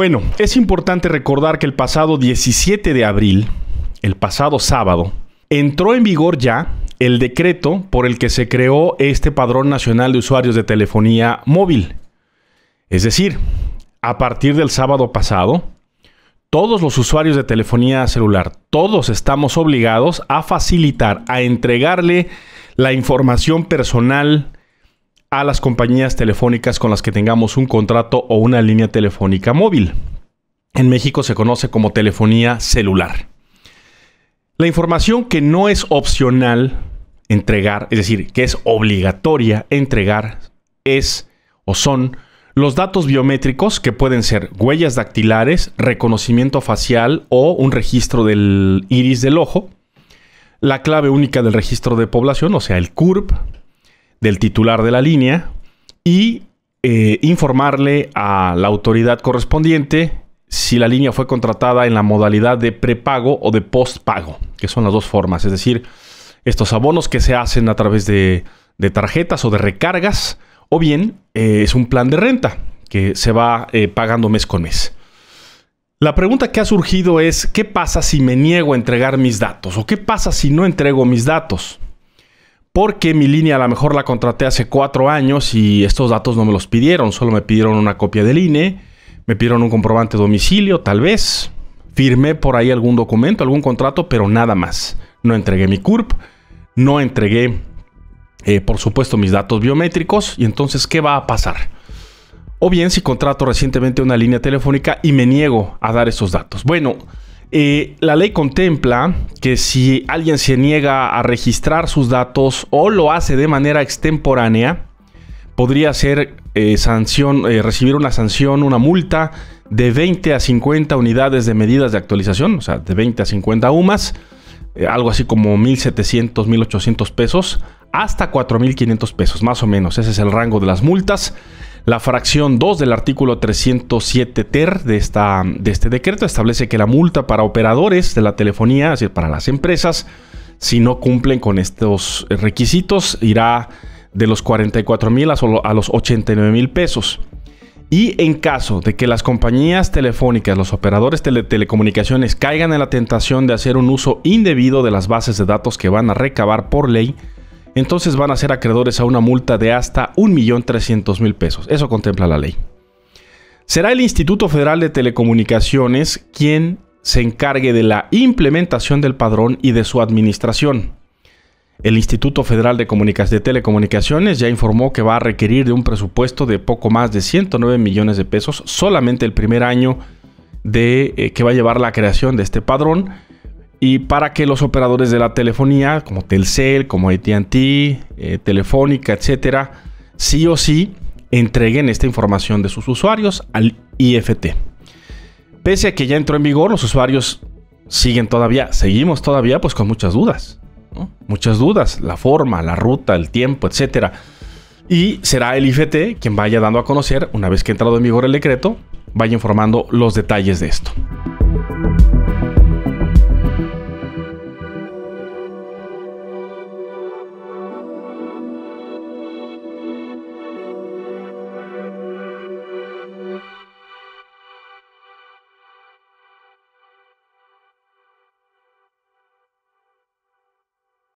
Bueno, es importante recordar que el pasado 17 de abril, el pasado sábado, entró en vigor ya el decreto por el que se creó este Padrón Nacional de Usuarios de Telefonía Móvil. Es decir, a partir del sábado pasado, todos los usuarios de telefonía celular, todos estamos obligados a facilitar, a entregarle la información personal a las compañías telefónicas con las que tengamos un contrato o una línea telefónica móvil. En México se conoce como telefonía celular. La información que no es opcional entregar, es decir, que es obligatoria entregar, es o son los datos biométricos que pueden ser huellas dactilares, reconocimiento facial o un registro del iris del ojo, la clave única del registro de población, o sea, el CURP, del titular de la línea y eh, informarle a la autoridad correspondiente si la línea fue contratada en la modalidad de prepago o de postpago, que son las dos formas, es decir, estos abonos que se hacen a través de, tarjetas o de recargas, o bien eh, es un plan de renta que se va eh, pagando mes con mes. La pregunta que ha surgido es, ¿qué pasa si me niego a entregar mis datos? ¿O qué pasa si no entrego mis datos? Porque mi línea a lo mejor la contraté hace cuatro años y estos datos no me los pidieron, solo me pidieron una copia del INE, me pidieron un comprobante de domicilio, tal vez. Firmé por ahí algún documento, algún contrato, pero nada más. No entregué mi CURP, no entregué, eh, por supuesto, mis datos biométricos. Y entonces, ¿qué va a pasar? O bien si contrato recientemente una línea telefónica y me niego a dar esos datos. Bueno, eh, la ley contempla que si alguien se niega a registrar sus datos o lo hace de manera extemporánea, podría ser eh, sanción, eh, recibir una sanción, una multa de 20 a 50 unidades de medidas de actualización, o sea, de 20 a 50 UMAS, algo así como 1.700, 1.800 pesos, hasta 4.500 pesos, más o menos. Ese es el rango de las multas. La fracción 2 del artículo 307 ter de, esta, de este decreto establece que la multa para operadores de la telefonía, es decir, para las empresas, si no cumplen con estos requisitos, irá de los 44 mil a, los 89 mil pesos. Y en caso de que las compañías telefónicas, los operadores de telecomunicaciones caigan en la tentación de hacer un uso indebido de las bases de datos que van a recabar por ley, entonces van a ser acreedores a una multa de hasta 1.300.000 pesos. Eso contempla la ley. Será el Instituto Federal de Telecomunicaciones quien se encargue de la implementación del padrón y de su administración. El Instituto Federal de, de, Telecomunicaciones ya informó que va a requerir de un presupuesto de poco más de 109 millones de pesos solamente el primer año de eh, que va a llevar la creación de este padrón y para que los operadores de la telefonía, como Telcel, como ATT, eh, Telefónica, etcétera, sí o sí entreguen esta información de sus usuarios al IFT. Pese a que ya entró en vigor, los usuarios siguen todavía, seguimos todavía pues con muchas dudas. Muchas dudas, la forma, la ruta, el tiempo, etcétera. Y será el IFT quien vaya dando a conocer, una vez que ha entrado en vigor el decreto, vaya informando los detalles de esto.